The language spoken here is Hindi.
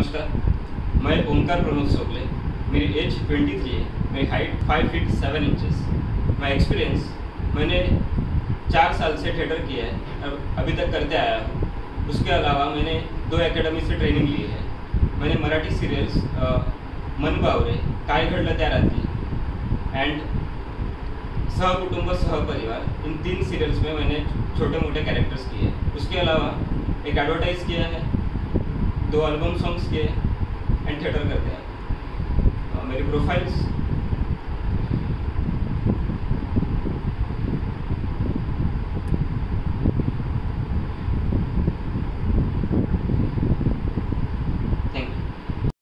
नमस्कार। मैं ओमकार प्रमोद सोगले मेरी एज 23 है। मेरी height 5 feet 7 inches my experience मैंने चार साल से थिएटर किया है। अब, अभी तक करते आया हूँ। उसके अलावा मैंने दो एकेडमी से ट्रेनिंग ली है। मैंने मराठी सीरियल्स मन बावरे, काय घडलं त्या रात्री एंड सहकुटुंब, सहपरिवार, इन तीन सीरियल्स में मैंने छोटे मोटे कैरेक्टर्स किए. हैं उसके अलावा एक एडवर्टाइज किया है. दो एल्बम सॉन्ग्स किए एंड थिएटर करते हैं। मेरी प्रोफाइल्स